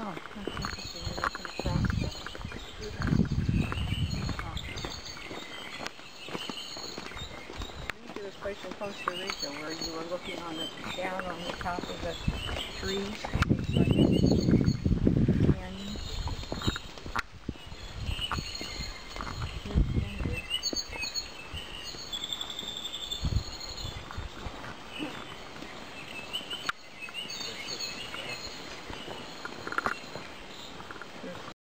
Oh. you this place in Costa Rica where you were looking on the, down on the top of the trees.